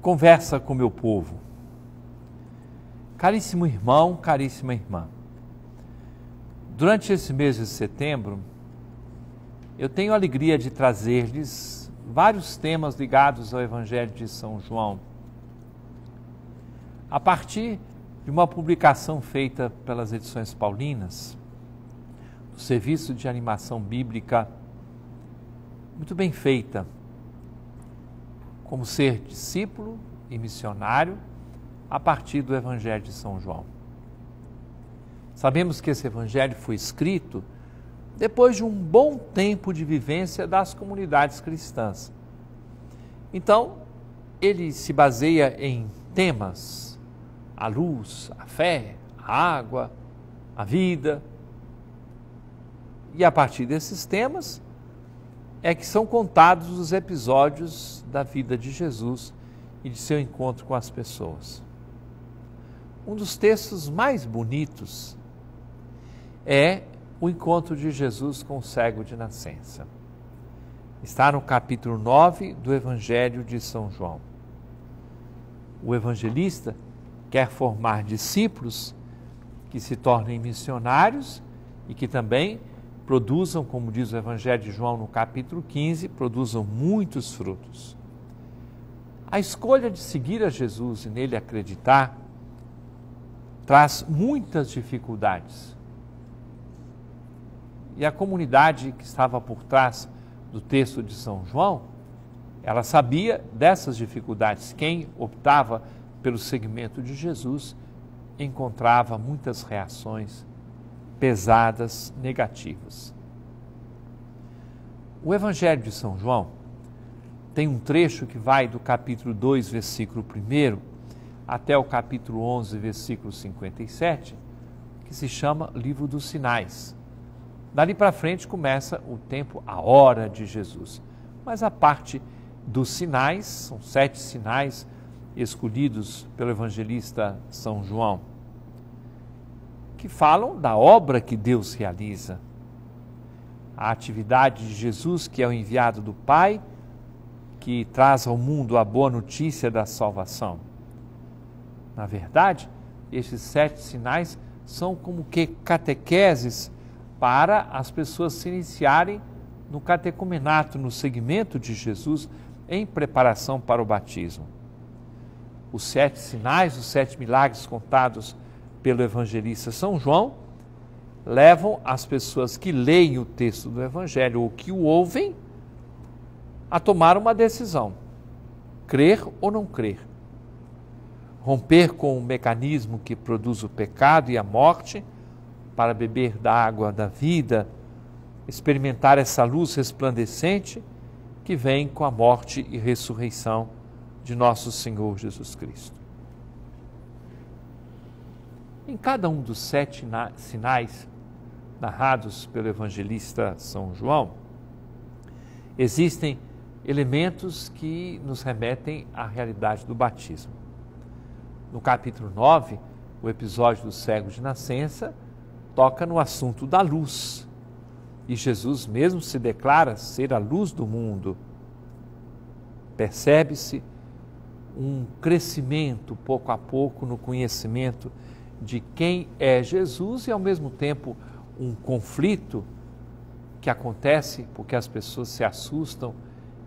conversa com meu povo. Caríssimo irmão, caríssima irmã, durante esse mês de setembro, eu tenho a alegria de trazer-lhes vários temas ligados ao Evangelho de São João. A partir de uma publicação feita pelas edições paulinas, do serviço de animação bíblica, muito bem feita, como ser discípulo e missionário a partir do Evangelho de São João. Sabemos que esse Evangelho foi escrito depois de um bom tempo de vivência das comunidades cristãs. Então, ele se baseia em temas: a luz, a fé, a água, a vida. E a partir desses temas, é que são contados os episódios da vida de Jesus e de seu encontro com as pessoas. Um dos textos mais bonitos é o encontro de Jesus com o cego de nascença. Está no capítulo 9 do Evangelho de São João. O evangelista quer formar discípulos que se tornem missionários e que também produzam, como diz o Evangelho de João no capítulo 15, produzam muitos frutos. A escolha de seguir a Jesus e nele acreditar traz muitas dificuldades. E a comunidade que estava por trás do texto de São João, ela sabia dessas dificuldades. Quem optava pelo seguimento de Jesus encontrava muitas reações pesadas, negativas. O Evangelho de São João tem um trecho que vai do capítulo 2, versículo 1 até o capítulo 11, versículo 57, que se chama Livro dos Sinais. Dali para frente começa o tempo, a hora de Jesus. Mas a parte dos sinais, são sete sinais escolhidos pelo evangelista São João que falam da obra que Deus realiza. A atividade de Jesus, que é o enviado do Pai, que traz ao mundo a boa notícia da salvação. Na verdade, estes sete sinais são como que catequeses para as pessoas se iniciarem no catecumenato, no segmento de Jesus, em preparação para o batismo. Os sete sinais, os sete milagres contados pelo evangelista São João, levam as pessoas que leem o texto do Evangelho ou que o ouvem a tomar uma decisão: crer ou não crer. Romper com o mecanismo que produz o pecado e a morte para beber da água da vida, experimentar essa luz resplandecente que vem com a morte e ressurreição de nosso Senhor Jesus Cristo. Em cada um dos sete sinais narrados pelo evangelista São João, existem elementos que nos remetem à realidade do batismo. No capítulo 9, o episódio do cego de nascença toca no assunto da luz. E Jesus mesmo se declara ser a luz do mundo. Percebe-se um crescimento pouco a pouco no conhecimento de quem é Jesus e, ao mesmo tempo, um conflito que acontece porque as pessoas se assustam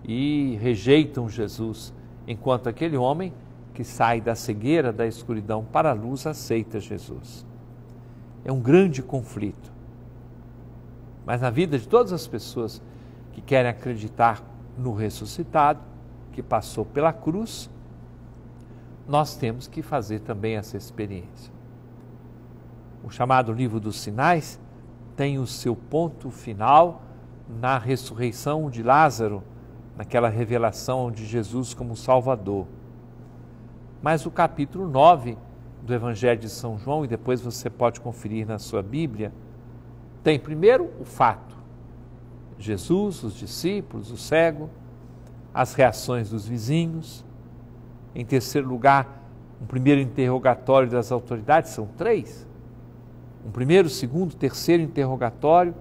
e rejeitam Jesus, enquanto aquele homem que sai da cegueira, da escuridão para a luz, aceita Jesus. É um grande conflito. Mas na vida de todas as pessoas que querem acreditar no ressuscitado, que passou pela cruz, nós temos que fazer também essa experiência o chamado livro dos sinais, tem o seu ponto final na ressurreição de Lázaro, naquela revelação de Jesus como Salvador. Mas o capítulo 9 do Evangelho de São João, e depois você pode conferir na sua Bíblia, tem primeiro o fato: Jesus, os discípulos, o cego, as reações dos vizinhos. Em terceiro lugar, um primeiro interrogatório das autoridades, são três um primeiro, segundo, terceiro interrogatório.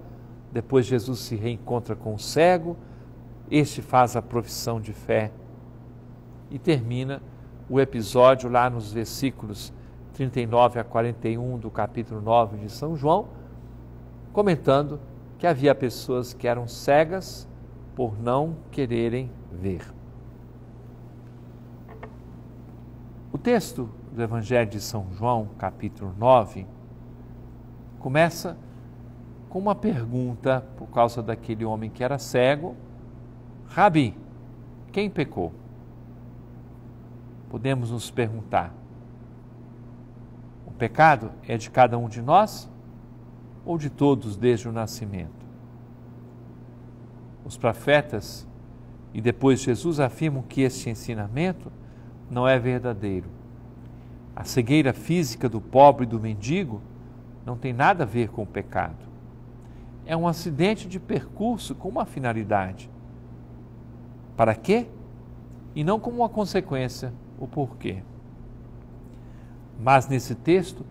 Depois Jesus se reencontra com o cego. Este faz a profissão de fé e termina o episódio lá nos versículos 39 a 41 do capítulo 9 de São João, comentando que havia pessoas que eram cegas por não quererem ver. O texto do Evangelho de São João, capítulo 9, começa com uma pergunta por causa daquele homem que era cego: Rabi, quem pecou? Podemos nos perguntar: o pecado é de cada um de nós ou de todos desde o nascimento? Os profetas e depois Jesus afirmam que este ensinamento não é verdadeiro. A cegueira física do pobre e do mendigo não tem nada a ver com o pecado. É um acidente de percurso com uma finalidade. Para quê? E não como uma consequência, o porquê. Mas nesse texto,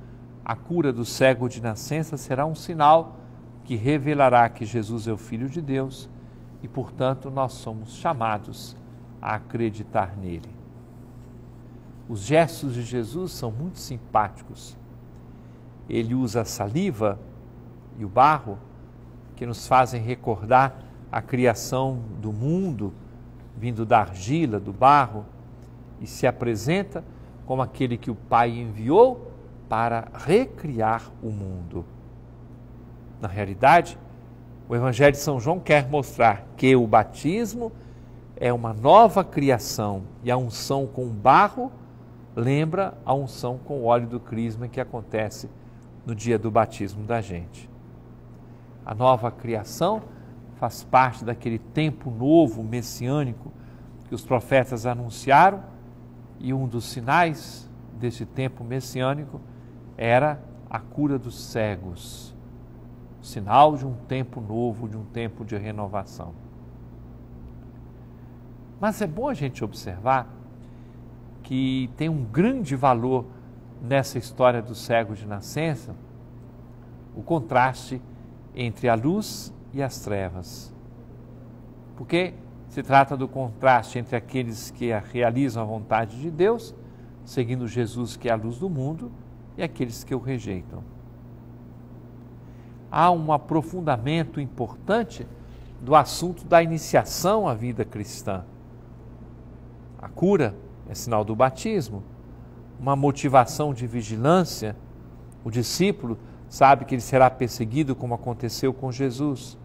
a cura do cego de nascença será um sinal que revelará que Jesus é o Filho de Deus e, portanto, nós somos chamados a acreditar nele. Os gestos de Jesus são muito simpáticos. Ele usa a saliva e o barro que nos fazem recordar a criação do mundo, vindo da argila, do barro, e se apresenta como aquele que o Pai enviou para recriar o mundo. Na realidade, o Evangelho de São João quer mostrar que o batismo é uma nova criação e a unção com barro lembra a unção com óleo do crisma que acontece no dia do batismo da gente. A nova criação faz parte daquele tempo novo messiânico que os profetas anunciaram e um dos sinais desse tempo messiânico era a cura dos cegos sinal de um tempo novo, de um tempo de renovação. Mas é bom a gente observar que tem um grande valor nessa história do cego de nascença o contraste entre a luz e as trevas. Porque se trata do contraste entre aqueles que realizam a vontade de Deus, seguindo Jesus, que é a luz do mundo, e aqueles que o rejeitam há um aprofundamento importante do assunto da iniciação à vida cristã. A cura é sinal do batismo, uma motivação de vigilância. O discípulo sabe que ele será perseguido, como aconteceu com Jesus.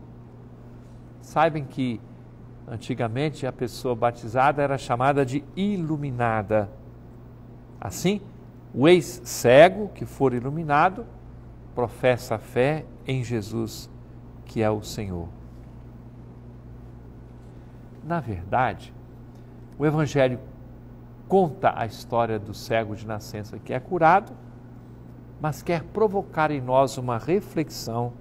Saibam que antigamente a pessoa batizada era chamada de iluminada. Assim, o ex-cego que for iluminado professa a fé em Jesus, que é o Senhor. Na verdade, o Evangelho conta a história do cego de nascença que é curado, mas quer provocar em nós uma reflexão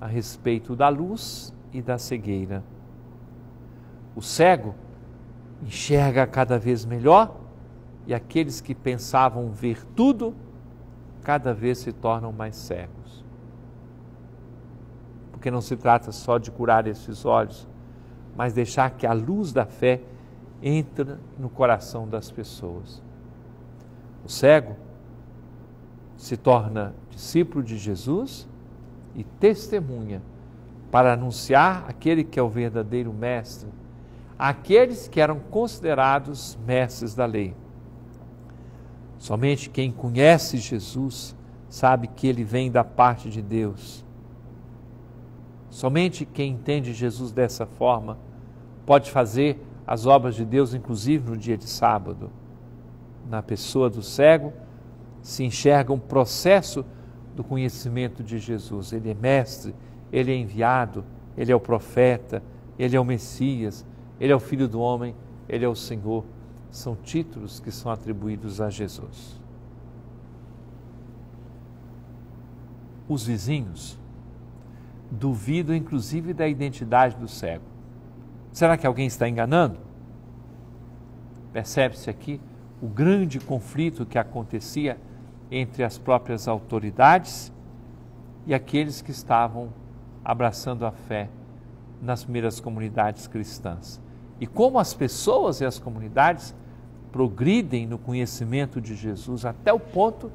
a respeito da luz e da cegueira. O cego enxerga cada vez melhor e aqueles que pensavam ver tudo cada vez se tornam mais cegos. Porque não se trata só de curar esses olhos, mas deixar que a luz da fé entre no coração das pessoas. O cego se torna discípulo de Jesus e testemunha para anunciar aquele que é o verdadeiro mestre, aqueles que eram considerados mestres da lei. Somente quem conhece Jesus sabe que ele vem da parte de Deus. Somente quem entende Jesus dessa forma pode fazer as obras de Deus, inclusive no dia de sábado. Na pessoa do cego se enxerga um processo do conhecimento de Jesus. Ele é mestre, ele é enviado, ele é o profeta, ele é o Messias, ele é o Filho do homem, ele é o Senhor são títulos que são atribuídos a Jesus. Os vizinhos duvidam, inclusive, da identidade do cego. Será que alguém está enganando? Percebe-se aqui o grande conflito que acontecia entre as próprias autoridades e aqueles que estavam abraçando a fé nas primeiras comunidades cristãs. E como as pessoas e as comunidades progridem no conhecimento de Jesus até o ponto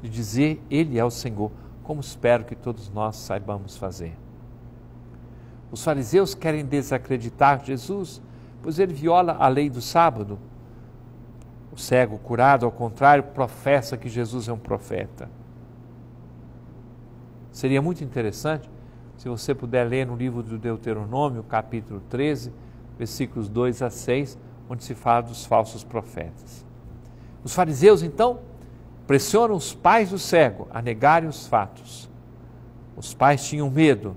de dizer Ele é o Senhor, como espero que todos nós saibamos fazer. Os fariseus querem desacreditar Jesus, pois ele viola a lei do sábado. O cego curado, ao contrário, professa que Jesus é um profeta. Seria muito interessante se você puder ler no livro do Deuteronômio, capítulo 13, versículos 2 a 6, onde se fala dos falsos profetas. Os fariseus, então, pressionam os pais do cego a negarem os fatos. Os pais tinham medo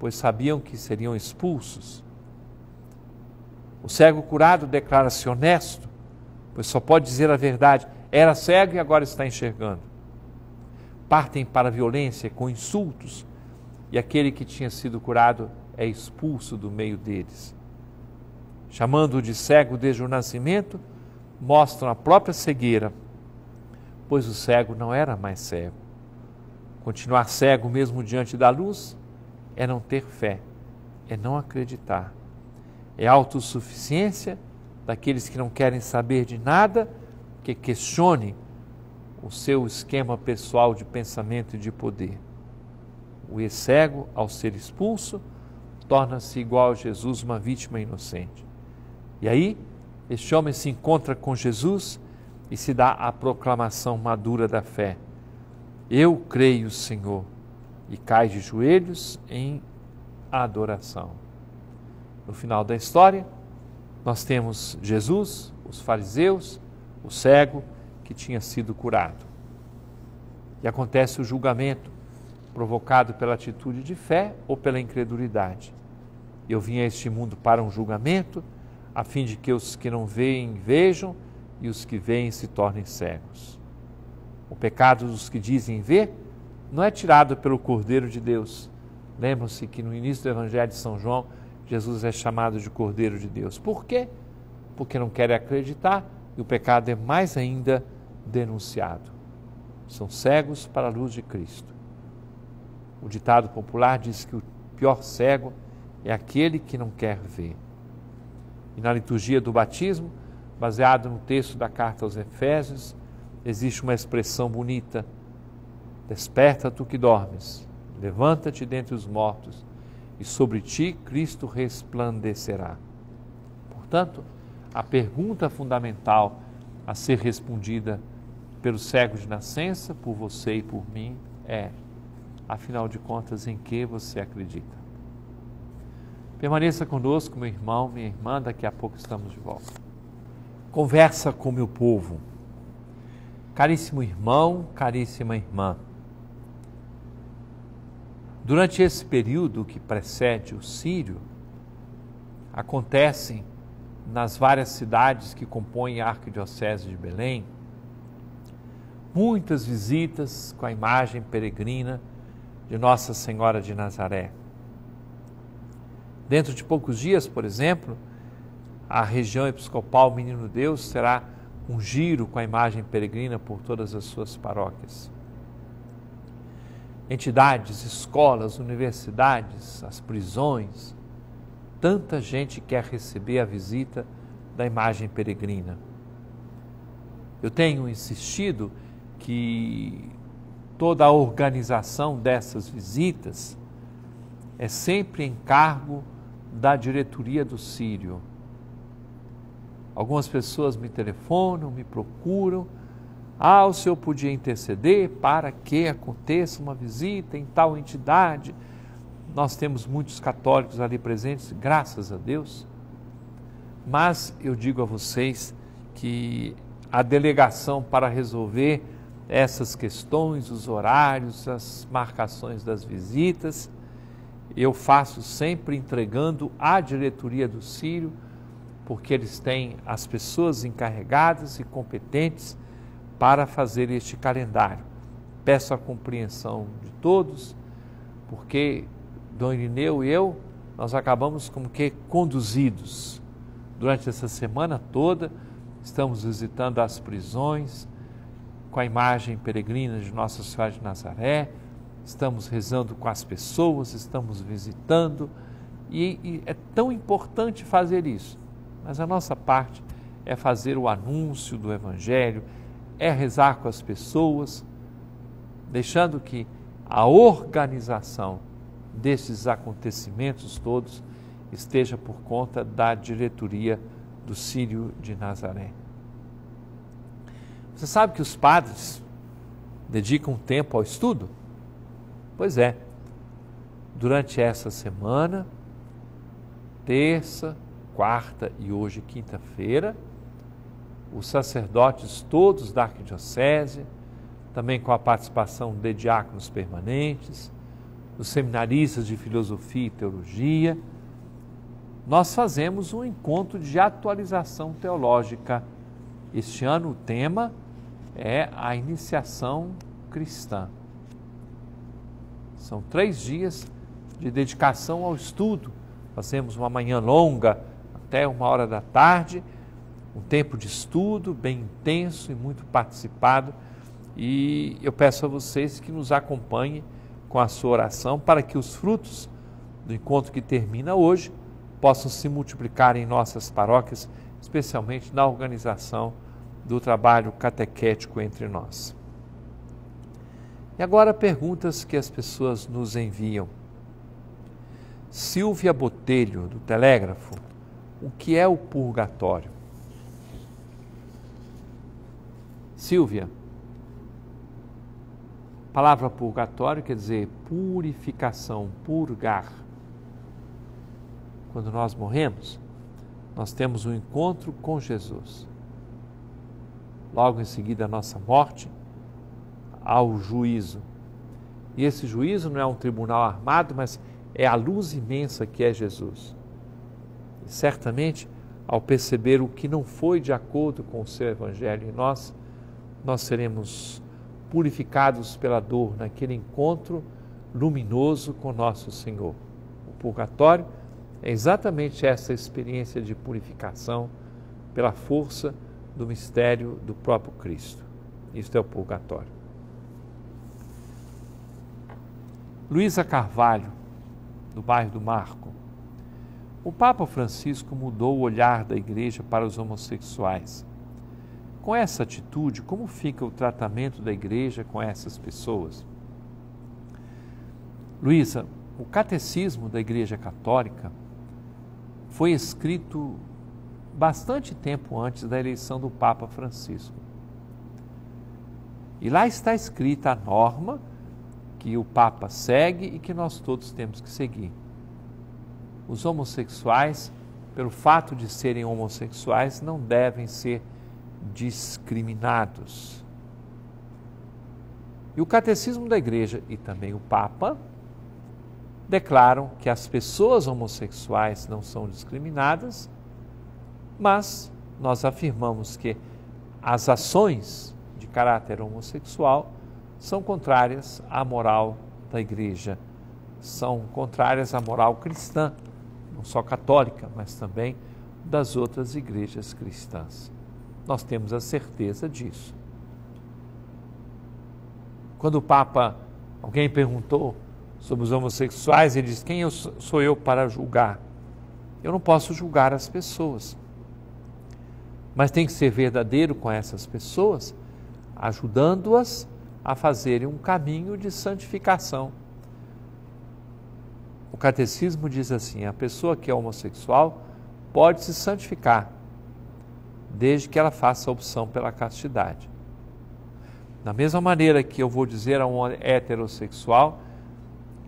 pois sabiam que seriam expulsos. O cego curado declara-se honesto, pois só pode dizer a verdade. Era cego e agora está enxergando. Partem para a violência com insultos, e aquele que tinha sido curado é expulso do meio deles. Chamando-o de cego desde o nascimento, mostram a própria cegueira, pois o cego não era mais cego. Continuar cego mesmo diante da luz é não ter fé, é não acreditar. É autossuficiência daqueles que não querem saber de nada, que questione o seu esquema pessoal de pensamento e de poder. O ex-cego, ao ser expulso, torna-se igual a Jesus, uma vítima inocente. E aí, este homem se encontra com Jesus e se dá a proclamação madura da fé. Eu creio, Senhor e cai de joelhos em adoração. No final da história, nós temos Jesus, os fariseus, o cego que tinha sido curado. E acontece o julgamento provocado pela atitude de fé ou pela incredulidade. Eu vim a este mundo para um julgamento, a fim de que os que não veem vejam e os que veem se tornem cegos. O pecado dos que dizem ver não é tirado pelo Cordeiro de Deus. Lembram-se que no início do Evangelho de São João, Jesus é chamado de Cordeiro de Deus. Por quê? Porque não querem acreditar e o pecado é mais ainda denunciado. São cegos para a luz de Cristo. O ditado popular diz que o pior cego é aquele que não quer ver. E na liturgia do batismo, baseado no texto da carta aos Efésios, existe uma expressão bonita Desperta tu que dormes, levanta-te dentre os mortos, e sobre ti Cristo resplandecerá. Portanto, a pergunta fundamental a ser respondida pelo cego de nascença, por você e por mim, é: afinal de contas, em que você acredita? Permaneça conosco, meu irmão, minha irmã, daqui a pouco estamos de volta. Conversa com meu povo. Caríssimo irmão, caríssima irmã. Durante esse período que precede o Sírio, acontecem nas várias cidades que compõem a Arquidiocese de Belém muitas visitas com a imagem peregrina de Nossa Senhora de Nazaré. Dentro de poucos dias, por exemplo, a região episcopal Menino Deus terá um giro com a imagem peregrina por todas as suas paróquias entidades, escolas, universidades, as prisões. Tanta gente quer receber a visita da imagem peregrina. Eu tenho insistido que toda a organização dessas visitas é sempre encargo da diretoria do Sírio. Algumas pessoas me telefonam, me procuram ah, o senhor podia interceder para que aconteça uma visita em tal entidade. Nós temos muitos católicos ali presentes, graças a Deus. Mas eu digo a vocês que a delegação para resolver essas questões, os horários, as marcações das visitas, eu faço sempre entregando à diretoria do Sírio, porque eles têm as pessoas encarregadas e competentes para fazer este calendário. Peço a compreensão de todos, porque Dom Irineu e eu, nós acabamos como que conduzidos. Durante essa semana toda, estamos visitando as prisões com a imagem peregrina de Nossa Senhora de Nazaré, estamos rezando com as pessoas, estamos visitando, e, e é tão importante fazer isso, mas a nossa parte é fazer o anúncio do Evangelho, é rezar com as pessoas, deixando que a organização desses acontecimentos todos esteja por conta da diretoria do Sírio de Nazaré. Você sabe que os padres dedicam tempo ao estudo? Pois é, durante essa semana, terça, quarta e hoje quinta-feira, os sacerdotes todos da arquidiocese, também com a participação de diáconos permanentes, os seminaristas de filosofia e teologia, nós fazemos um encontro de atualização teológica. Este ano o tema é a iniciação cristã. São três dias de dedicação ao estudo. Fazemos uma manhã longa até uma hora da tarde, um tempo de estudo bem intenso e muito participado. E eu peço a vocês que nos acompanhem com a sua oração para que os frutos do encontro que termina hoje possam se multiplicar em nossas paróquias, especialmente na organização do trabalho catequético entre nós. E agora perguntas que as pessoas nos enviam. Silvia Botelho, do Telégrafo, o que é o purgatório? Silvia, palavra purgatório quer dizer purificação, purgar. Quando nós morremos, nós temos um encontro com Jesus. Logo em seguida a nossa morte, ao juízo. E esse juízo não é um tribunal armado, mas é a luz imensa que é Jesus. E certamente, ao perceber o que não foi de acordo com o seu evangelho em nós, nós seremos purificados pela dor naquele encontro luminoso com nosso Senhor. O purgatório é exatamente essa experiência de purificação pela força do mistério do próprio Cristo. Isto é o purgatório. Luísa Carvalho, do bairro do Marco. O Papa Francisco mudou o olhar da igreja para os homossexuais. Com essa atitude, como fica o tratamento da igreja com essas pessoas? Luísa, o catecismo da Igreja Católica foi escrito bastante tempo antes da eleição do Papa Francisco. E lá está escrita a norma que o Papa segue e que nós todos temos que seguir. Os homossexuais, pelo fato de serem homossexuais, não devem ser discriminados. E o Catecismo da Igreja e também o Papa declaram que as pessoas homossexuais não são discriminadas, mas nós afirmamos que as ações de caráter homossexual são contrárias à moral da igreja, são contrárias à moral cristã, não só católica, mas também das outras igrejas cristãs. Nós temos a certeza disso. Quando o Papa, alguém perguntou sobre os homossexuais, ele disse: Quem eu sou eu para julgar? Eu não posso julgar as pessoas, mas tem que ser verdadeiro com essas pessoas, ajudando-as a fazerem um caminho de santificação. O catecismo diz assim: a pessoa que é homossexual pode se santificar, desde que ela faça a opção pela castidade. Da mesma maneira que eu vou dizer a um heterossexual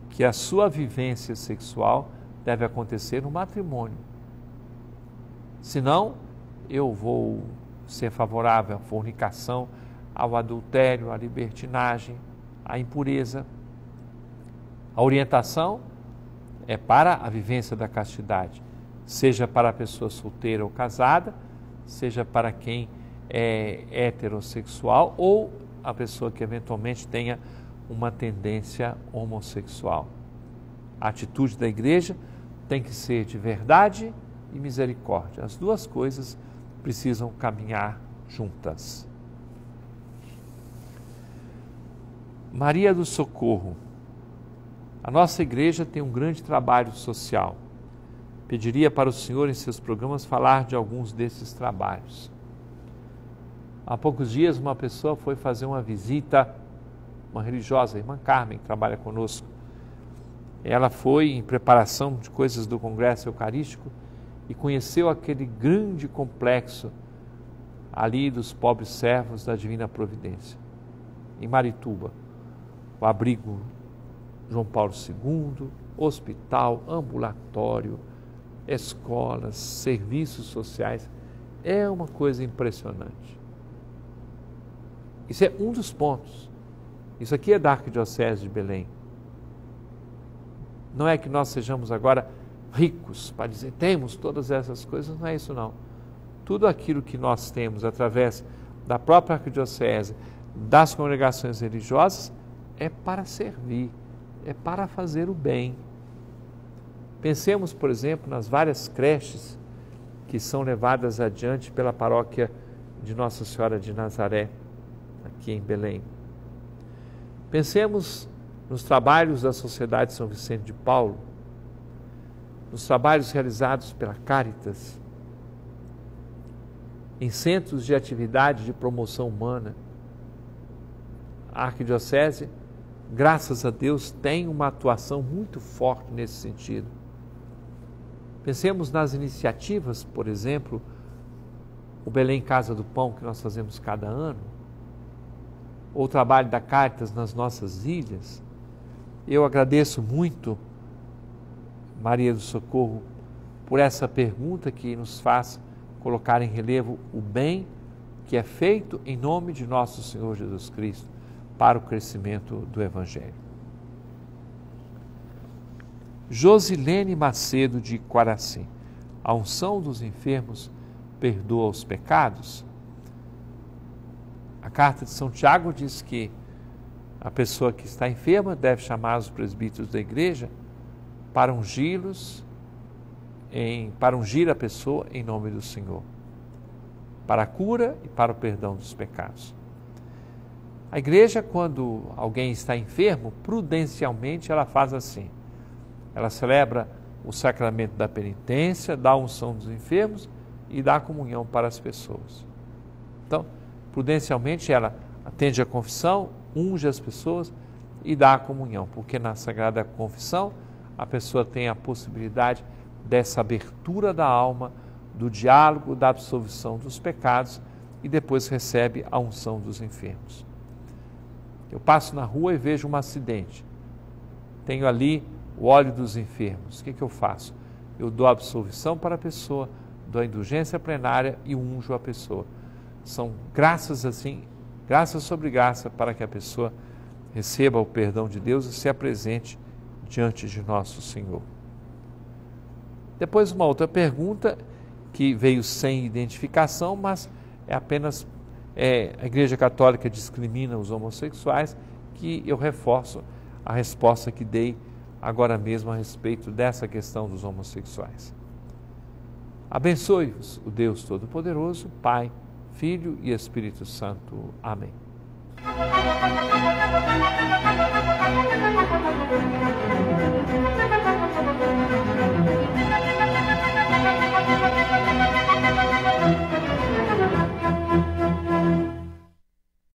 que a sua vivência sexual deve acontecer no matrimônio. Senão, eu vou ser favorável à fornicação, ao adultério, à libertinagem, à impureza. A orientação é para a vivência da castidade, seja para a pessoa solteira ou casada, seja para quem é heterossexual ou a pessoa que eventualmente tenha uma tendência homossexual. A atitude da igreja tem que ser de verdade e misericórdia. As duas coisas precisam caminhar juntas. Maria do Socorro. A nossa igreja tem um grande trabalho social. Pediria para o Senhor, em seus programas, falar de alguns desses trabalhos. Há poucos dias, uma pessoa foi fazer uma visita, uma religiosa, a irmã Carmen, que trabalha conosco. Ela foi em preparação de coisas do Congresso Eucarístico e conheceu aquele grande complexo ali dos pobres servos da Divina Providência, em Marituba, o abrigo João Paulo II, hospital, ambulatório, escolas, serviços sociais. É uma coisa impressionante. Isso é um dos pontos. Isso aqui é da Arquidiocese de Belém. Não é que nós sejamos agora ricos para dizer temos todas essas coisas, não é isso não. Tudo aquilo que nós temos através da própria arquidiocese, das congregações religiosas, é para servir, é para fazer o bem. Pensemos, por exemplo, nas várias creches que são levadas adiante pela paróquia de Nossa Senhora de Nazaré aqui em Belém. Pensemos nos trabalhos da Sociedade São Vicente de Paulo, nos trabalhos realizados pela Caritas, em centros de atividade de promoção humana. A Arquidiocese, graças a Deus, tem uma atuação muito forte nesse sentido. Pensemos nas iniciativas, por exemplo, o Belém Casa do Pão que nós fazemos cada ano, ou o trabalho da Cartas nas nossas ilhas, eu agradeço muito, Maria do Socorro, por essa pergunta que nos faz colocar em relevo o bem que é feito em nome de nosso Senhor Jesus Cristo para o crescimento do Evangelho. Josilene Macedo de Quaraci, a unção dos enfermos perdoa os pecados? A carta de São Tiago diz que a pessoa que está enferma deve chamar os presbíteros da igreja para ungí-los, para ungir a pessoa em nome do Senhor, para a cura e para o perdão dos pecados. A igreja, quando alguém está enfermo, prudencialmente ela faz assim. Ela celebra o sacramento da penitência, dá unção dos enfermos e dá comunhão para as pessoas. Então, prudencialmente ela atende a confissão, unge as pessoas e dá a comunhão, porque na Sagrada Confissão a pessoa tem a possibilidade dessa abertura da alma, do diálogo, da absolvição dos pecados e depois recebe a unção dos enfermos. Eu passo na rua e vejo um acidente. Tenho ali o óleo dos enfermos. O que, que eu faço? Eu dou absolvição para a pessoa, dou a indulgência plenária e unjo a pessoa são graças assim, graça sobre graça para que a pessoa receba o perdão de Deus e se apresente diante de nosso Senhor. Depois uma outra pergunta que veio sem identificação, mas é apenas é, a Igreja Católica discrimina os homossexuais, que eu reforço a resposta que dei agora mesmo a respeito dessa questão dos homossexuais. Abençoe-vos o Deus Todo-Poderoso, Pai, Filho e Espírito Santo. Amém.